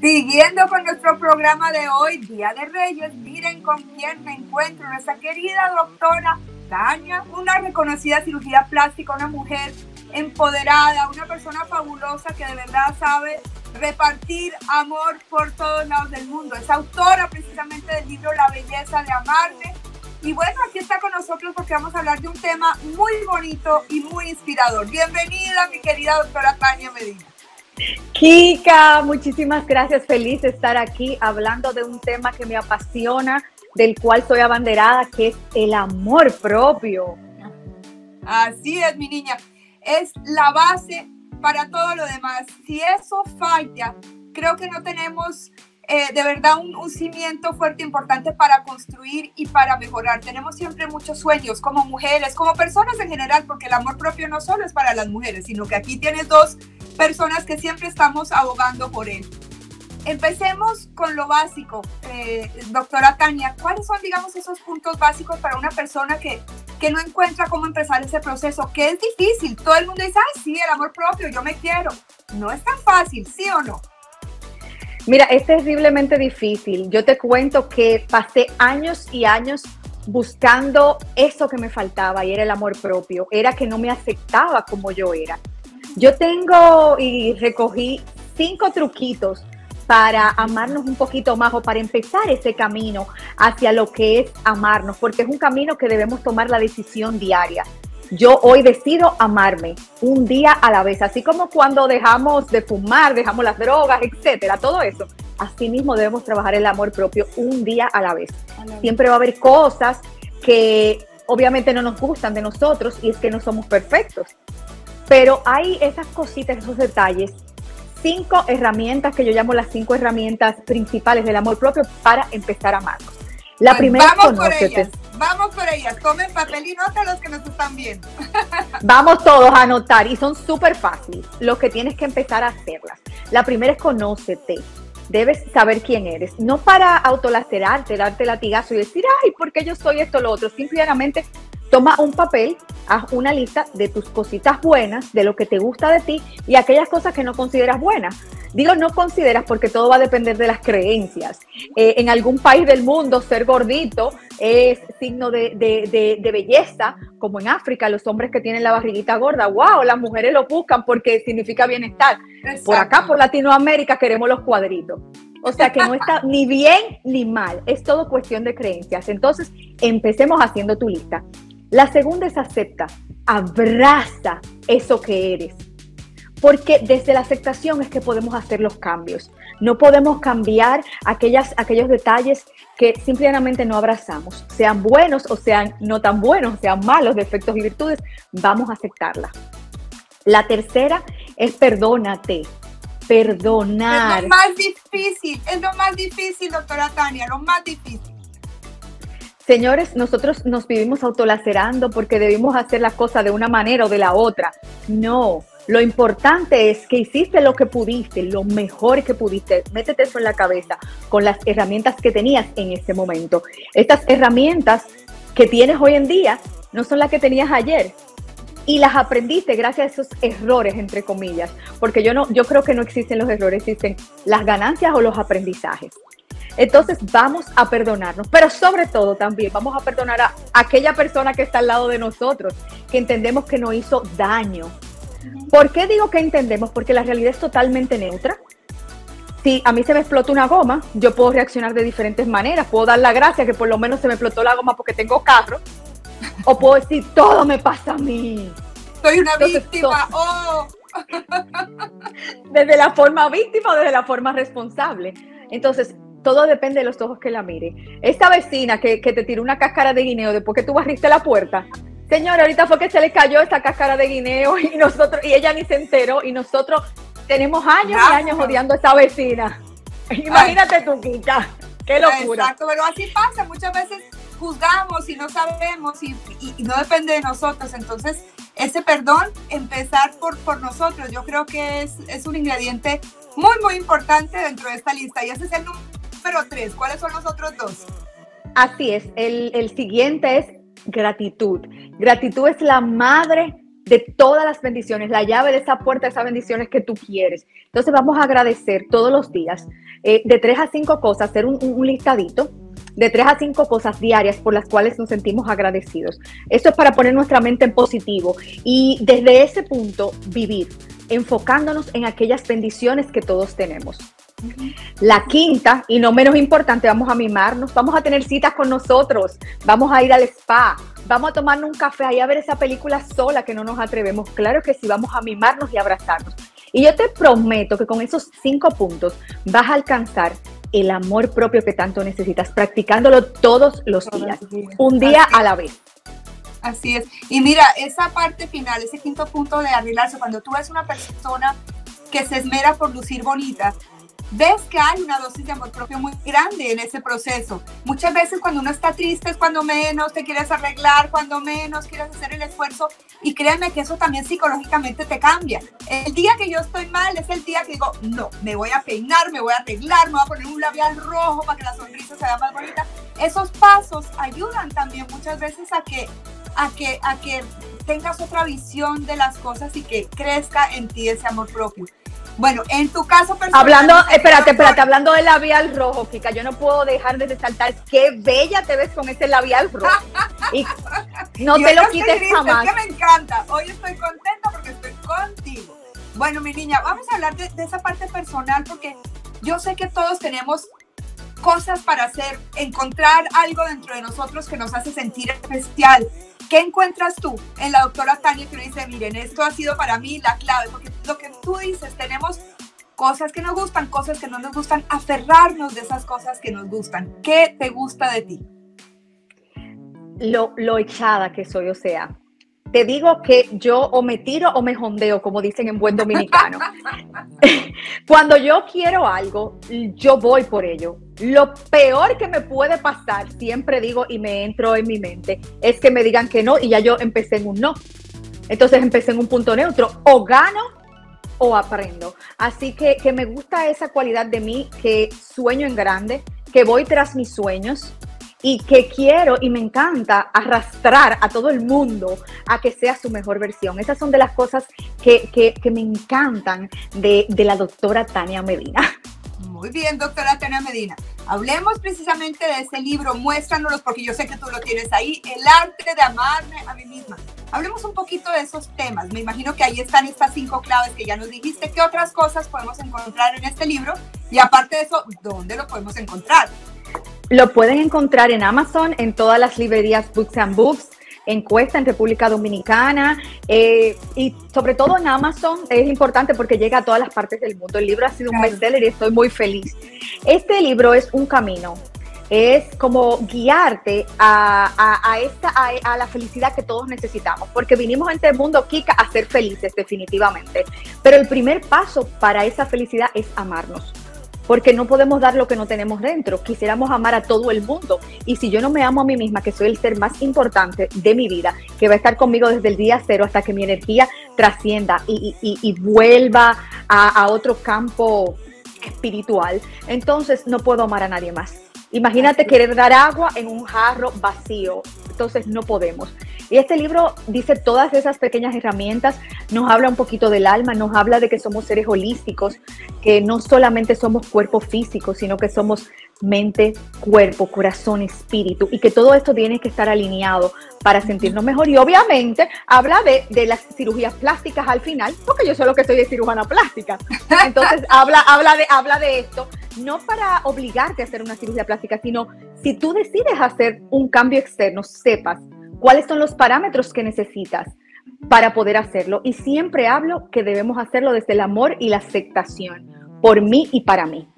Siguiendo con nuestro programa de hoy, Día de Reyes, miren con quién me encuentro, nuestra querida doctora Tania, una reconocida cirugía plástica, una mujer empoderada, una persona fabulosa que de verdad sabe repartir amor por todos lados del mundo. Es autora precisamente del libro La belleza de amarme. Y bueno, aquí está con nosotros porque vamos a hablar de un tema muy bonito y muy inspirador. Bienvenida, mi querida doctora Tania Medina. Kika, muchísimas gracias. Feliz estar aquí hablando de un tema que me apasiona, del cual soy abanderada, que es el amor propio. Así es, mi niña. Es la base para todo lo demás. Si eso falla, creo que no tenemos eh, de verdad un, cimiento fuerte, importante para construir y para mejorar. Tenemos siempre muchos sueños como mujeres, como personas en general, porque el amor propio no solo es para las mujeres, sino que aquí tienes dos personas que siempre estamos abogando por él. Empecemos con lo básico, eh, doctora Tania. ¿Cuáles son, digamos, esos puntos básicos para una persona que, que no encuentra cómo empezar ese proceso? Que es difícil. Todo el mundo dice, ah, sí, el amor propio, yo me quiero. No es tan fácil, ¿sí o no? Mira, es terriblemente difícil. Yo te cuento que pasé años y años buscando eso que me faltaba y era el amor propio. Era que no me aceptaba como yo era. Yo tengo y recogí cinco truquitos para amarnos un poquito más o para empezar ese camino hacia lo que es amarnos, porque es un camino que debemos tomar la decisión diaria. Yo hoy decido amarme un día a la vez, así como cuando dejamos de fumar, dejamos las drogas, etcétera, todo eso. Así mismo debemos trabajar el amor propio un día a la vez. Siempre va a haber cosas que obviamente no nos gustan de nosotros y es que no somos perfectos. Pero hay esas cositas, esos detalles cinco herramientas que yo llamo las cinco herramientas principales del amor propio para empezar a amarnos. La pues primera vamos por ellas, vamos por ellas, tomen papel y nota los que nos están viendo. Vamos todos a anotar y son súper fáciles, lo que tienes que empezar a hacerlas. La primera es conócete. Debes saber quién eres, no para autolacerarte, darte latigazo y decir, ay, ¿por qué yo soy esto o lo otro? Simplemente Toma un papel, haz una lista de tus cositas buenas, de lo que te gusta de ti y aquellas cosas que no consideras buenas. Digo no consideras porque todo va a depender de las creencias. Eh, en algún país del mundo ser gordito es signo de, de, belleza, como en África los hombres que tienen la barriguita gorda, wow, las mujeres lo buscan porque significa bienestar. Por acá, por Latinoamérica, queremos los cuadritos. O sea que no está ni bien ni mal, es todo cuestión de creencias. Entonces, empecemos haciendo tu lista. La segunda es acepta, abraza eso que eres. Porque desde la aceptación es que podemos hacer los cambios. No podemos cambiar aquellas, aquellos detalles que simplemente no abrazamos. Sean buenos o sean no tan buenos, sean malos, defectos y virtudes, vamos a aceptarla. La tercera es perdónate. Perdonar. Es lo más difícil, es lo más difícil, doctora Tania, lo más difícil. Señores, nosotros nos vivimos autolacerando porque debimos hacer la cosa de una manera o de la otra. No, lo importante es que hiciste lo que pudiste, lo mejor que pudiste. Métete eso en la cabeza con las herramientas que tenías en ese momento. Estas herramientas que tienes hoy en día no son las que tenías ayer. Y las aprendiste gracias a esos errores, entre comillas, porque yo no, yo creo que no existen los errores, existen las ganancias o los aprendizajes. Entonces vamos a perdonarnos, pero sobre todo también vamos a perdonar a aquella persona que está al lado de nosotros, que entendemos que nos hizo daño. ¿Por qué digo que entendemos? Porque la realidad es totalmente neutra. Si a mí se me explota una goma, yo puedo reaccionar de diferentes maneras. Puedo dar la gracia que por lo menos se me explotó la goma porque tengo carro. O puedo decir, todo me pasa a mí. Soy una víctima. Oh. desde la forma víctima o desde la forma responsable. Entonces, todo depende de los ojos que la mire. Esta vecina que, te tiró una cáscara de guineo después que tú barriste la puerta, señora, ahorita fue que se le cayó esa cáscara de guineo y nosotros, y ella ni se enteró, y nosotros tenemos años y años odiando a esa vecina. Imagínate tu Kika, qué locura. Exacto, pero así pasa, muchas veces juzgamos y no sabemos y, no depende de nosotros. Entonces, ese perdón, empezar por, por nosotros, yo creo que es, es un ingrediente muy, muy importante dentro de esta lista. Y ese es el número tres. ¿Cuáles son los otros dos? Así es. El, siguiente es gratitud. Gratitud es la madre de todas las bendiciones, la llave de esa puerta, esas bendiciones que tú quieres. Entonces vamos a agradecer todos los días eh, de tres a cinco cosas, hacer un, un listadito de tres a cinco cosas diarias por las cuales nos sentimos agradecidos. Esto es para poner nuestra mente en positivo y desde ese punto vivir, enfocándonos en aquellas bendiciones que todos tenemos. La quinta, y no menos importante, vamos a mimarnos, vamos a tener citas con nosotros, vamos a ir al spa, vamos a tomarnos un café ahí a ver esa película sola que no nos atrevemos. Claro que sí, vamos a mimarnos y abrazarnos. Y yo te prometo que con esos cinco puntos vas a alcanzar el amor propio que tanto necesitas, practicándolo todos los días, un día a la vez. Así es. Y mira, esa parte final, ese quinto punto de arreglarse, cuando tú ves una persona que se esmera por lucir bonita, ves que hay una dosis de amor propio muy grande en ese proceso. Muchas veces cuando uno está triste es cuando menos te quieres arreglar, cuando menos quieres hacer el esfuerzo y créeme que eso también psicológicamente te cambia. El día que yo estoy mal es el día que digo, no, me voy a peinar, me voy a arreglar, me voy a poner un labial rojo para que la sonrisa se vea más bonita. Esos pasos ayudan también muchas veces a que, a que, a que tengas otra visión de las cosas y que crezca en ti ese amor propio. Bueno, en tu caso personal. Hablando, espérate, espérate, hablando del labial rojo, Kika, yo no puedo dejar de resaltar qué bella te ves con ese labial rojo. y no te lo quites jamás. Es que me encanta. Hoy estoy contenta porque estoy contigo. Bueno, mi niña, vamos a hablar de, de esa parte personal porque yo sé que todos tenemos cosas para hacer, encontrar algo dentro de nosotros que nos hace sentir especial, ¿Qué encuentras tú en la doctora Tania que dice, miren, esto ha sido para mí la clave? Porque lo que tú dices, tenemos cosas que nos gustan, cosas que no nos gustan, aferrarnos de esas cosas que nos gustan. ¿Qué te gusta de ti? Lo, lo echada que soy, o sea, te digo que yo o me tiro o me jondeo, como dicen en buen dominicano. Cuando yo quiero algo, yo voy por ello. Lo peor que me puede pasar, siempre digo y me entro en mi mente, es que me digan que no y ya yo empecé en un no. Entonces empecé en un punto neutro. O gano o aprendo. Así que, que me gusta esa cualidad de mí, que sueño en grande, que voy tras mis sueños, y que quiero y me encanta arrastrar a todo el mundo a que sea su mejor versión. Esas son de las cosas que, que, me encantan de, de la doctora Tania Medina. Muy bien, doctora Tania Medina. Hablemos precisamente de ese libro, muéstranos porque yo sé que tú lo tienes ahí, El arte de amarme a mí misma. Hablemos un poquito de esos temas. Me imagino que ahí están estas cinco claves que ya nos dijiste. ¿Qué otras cosas podemos encontrar en este libro? Y aparte de eso, ¿dónde lo podemos encontrar? Lo pueden encontrar en Amazon, en todas las librerías Books and Books, encuesta en República Dominicana eh, y sobre todo en Amazon es importante porque llega a todas las partes del mundo. El libro ha sido un bestseller y estoy muy feliz. Este libro es un camino, es como guiarte a, esta, a, la felicidad que todos necesitamos, porque vinimos a este mundo, Kika, a ser felices definitivamente. Pero el primer paso para esa felicidad es amarnos porque no podemos dar lo que no tenemos dentro. Quisiéramos amar a todo el mundo. Y si yo no me amo a mí misma, que soy el ser más importante de mi vida, que va a estar conmigo desde el día cero hasta que mi energía trascienda y, vuelva a, otro campo espiritual, entonces no puedo amar a nadie más. Imagínate querer dar agua en un jarro vacío. Entonces no podemos. Y este libro dice todas esas pequeñas herramientas, nos habla un poquito del alma, nos habla de que somos seres holísticos, que no solamente somos cuerpo físico, sino que somos mente, cuerpo, corazón, espíritu, y que todo esto tiene que estar alineado para sentirnos mejor. Y obviamente habla de, las cirugías plásticas al final, porque yo sé lo que soy de cirujana plástica. Entonces habla, habla, de, habla de esto, no para obligarte a hacer una cirugía plástica, sino si tú decides hacer un cambio externo, sepas cuáles son los parámetros que necesitas para poder hacerlo. Y siempre hablo que debemos hacerlo desde el amor y la aceptación, por mí y para mí.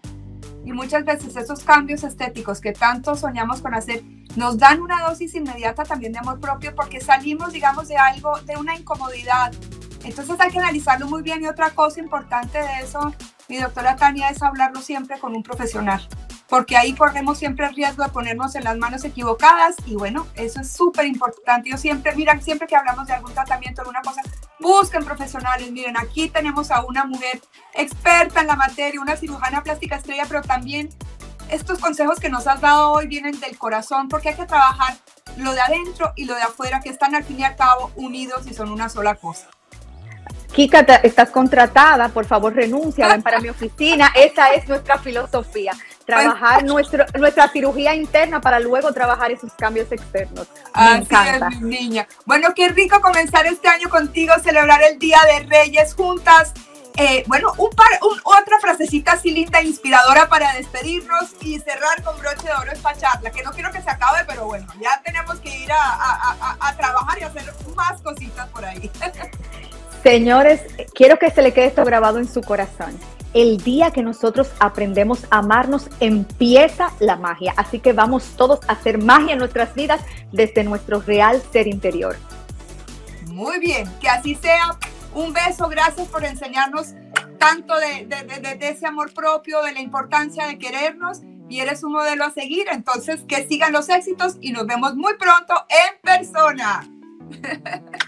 Y muchas veces esos cambios estéticos que tanto soñamos con hacer nos dan una dosis inmediata también de amor propio porque salimos, digamos, de algo, de una incomodidad. Entonces hay que analizarlo muy bien y otra cosa importante de eso, mi doctora Tania, es hablarlo siempre con un profesional porque ahí corremos siempre el riesgo de ponernos en las manos equivocadas y bueno, eso es súper importante. Yo siempre, miren, siempre que hablamos de algún tratamiento, alguna cosa, busquen profesionales. Miren, aquí tenemos a una mujer experta en la materia, una cirujana plástica estrella, pero también estos consejos que nos has dado hoy vienen del corazón porque hay que trabajar lo de adentro y lo de afuera que están al fin y al cabo unidos y son una sola cosa. Kika, estás contratada, por favor renuncia, ven para mi oficina. Esa es nuestra filosofía, trabajar nuestro, nuestra cirugía interna para luego trabajar esos cambios externos. Me encanta. Es, mi niña. Bueno, qué rico comenzar este año contigo, celebrar el Día de Reyes juntas. Eh, bueno, un par, otra frasecita así linda, inspiradora para despedirnos y cerrar con broche de oro esta charla, que no quiero que se acabe, pero bueno, ya tenemos que ir a, a trabajar y hacer más cositas por ahí. Señores, quiero que se le quede esto grabado en su corazón. El día que nosotros aprendemos a amarnos, empieza la magia. Así que vamos todos a hacer magia en nuestras vidas desde nuestro real ser interior. Muy bien, que así sea. Un beso, gracias por enseñarnos tanto de, ese amor propio, de la importancia de querernos y eres un modelo a seguir. Entonces, que sigan los éxitos y nos vemos muy pronto en persona.